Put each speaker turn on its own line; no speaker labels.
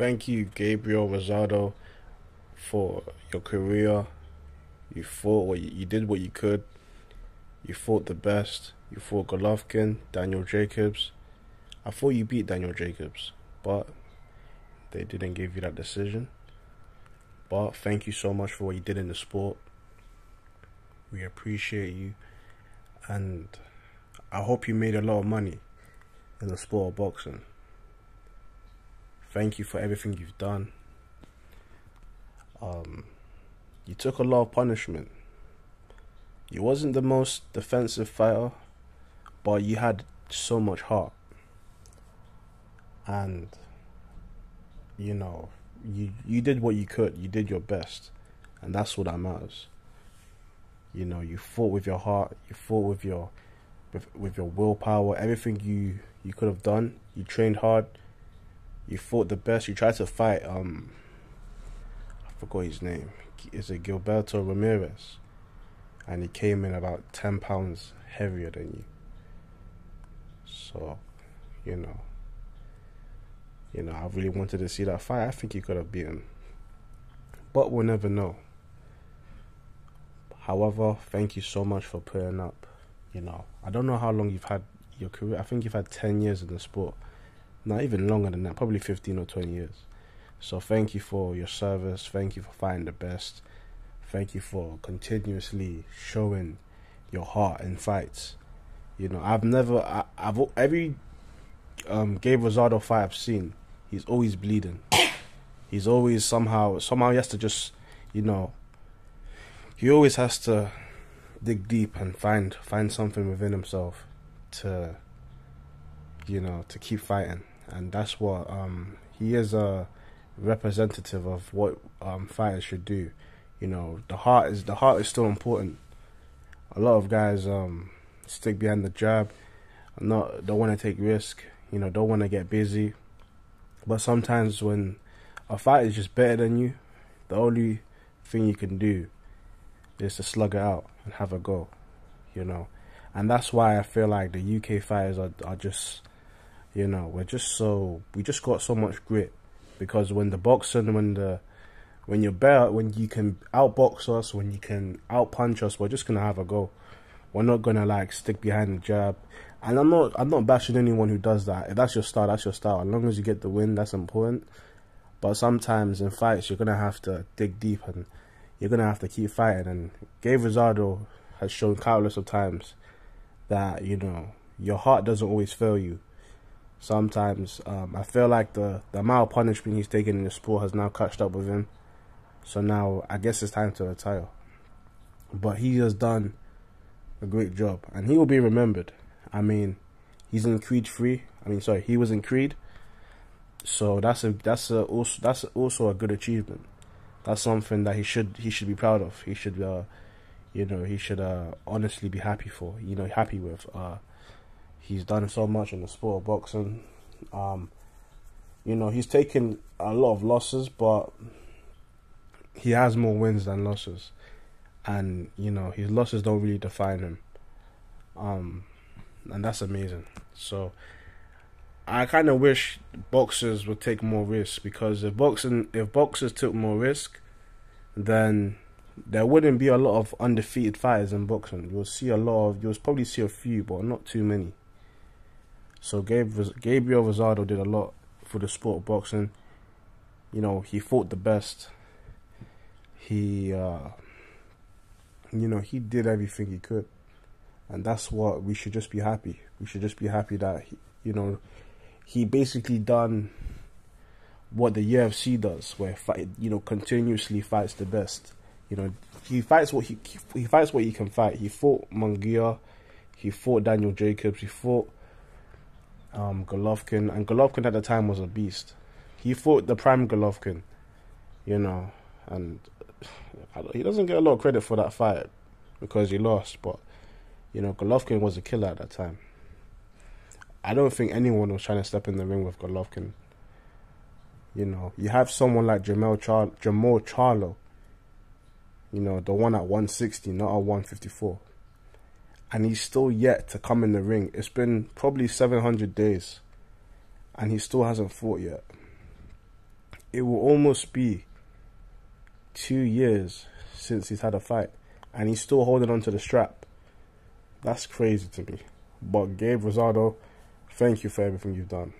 thank you, Gabriel Rosado, for your career. You fought what you, you did what you could. You fought the best. You fought Golovkin, Daniel Jacobs. I thought you beat Daniel Jacobs, but they didn't give you that decision. But thank you so much for what you did in the sport. We appreciate you, and I hope you made a lot of money in the sport of boxing. Thank you for everything you've done. Um, you took a lot of punishment. You wasn't the most defensive fighter, but you had so much heart. And you know, you you did what you could. You did your best, and that's what that matters. You know, you fought with your heart. You fought with your with with your willpower. Everything you you could have done. You trained hard. You fought the best. You tried to fight. Um, I forgot his name. Is it Gilberto Ramirez? And he came in about ten pounds heavier than you. So, you know, you know, I really wanted to see that fight. I think he could have beaten, but we'll never know. However, thank you so much for putting up. You know, I don't know how long you've had your career. I think you've had ten years in the sport not even longer than that, probably 15 or 20 years. So thank you for your service. Thank you for finding the best. Thank you for continuously showing your heart in fights. You know, I've never, I, have every um, Gabe Rosado fight I've seen, he's always bleeding. He's always somehow, somehow he has to just, you know, he always has to dig deep and find find something within himself to, you know, to keep fighting and that's what um, he is a representative of what um, fighters should do. You know, the heart is the heart is still important. A lot of guys um, stick behind the jab, not don't want to take risk. You know, don't want to get busy. But sometimes when a fight is just better than you, the only thing you can do is to slug it out and have a go. You know, and that's why I feel like the UK fighters are are just you know, we're just so we just got so much grit because when the boxing, when the when you're better, when you can outbox us, when you can outpunch us, we're just gonna have a go. We're not gonna like stick behind the jab. And I'm not I'm not bashing anyone who does that. If that's your style, that's your style. As long as you get the win, that's important. But sometimes in fights you're gonna have to dig deep and you're gonna have to keep fighting and Gabe Rosado has shown countless of times that, you know, your heart doesn't always fail you sometimes. Um, I feel like the, the amount of punishment he's taken in the sport has now catched up with him. So now I guess it's time to retire. But he has done a great job and he will be remembered. I mean, he's in Creed 3. I mean, sorry, he was in Creed. So that's a that's a also that's also a good achievement. That's something that he should he should be proud of. He should uh you know, he should uh honestly be happy for, you know, happy with uh He's done so much in the sport of boxing. Um, you know, he's taken a lot of losses, but he has more wins than losses. And, you know, his losses don't really define him. Um, and that's amazing. So, I kind of wish boxers would take more risks because if boxing, if boxers took more risk, then there wouldn't be a lot of undefeated fighters in boxing. You'll see a lot of, you'll probably see a few, but not too many. So Gabriel Rosado did a lot for the sport of boxing. You know, he fought the best. He, uh, you know, he did everything he could, and that's what we should just be happy. We should just be happy that he, you know, he basically done what the UFC does, where fight, you know, continuously fights the best. You know, he fights what he he fights what he can fight. He fought Munguia, he fought Daniel Jacobs, he fought um, Golovkin, and Golovkin at the time was a beast. He fought the prime Golovkin, you know, and he doesn't get a lot of credit for that fight because he lost, but you know, Golovkin was a killer at that time. I don't think anyone was trying to step in the ring with Golovkin. You know, you have someone like Jamel Char- Jamal Charlo, you know, the one at 160, not at 154 and he's still yet to come in the ring. It's been probably 700 days and he still hasn't fought yet. it will almost be two years since he's had a fight, and he's still holding on to the strap. That's crazy to me. But Gabe Rosado, thank you for everything you've done.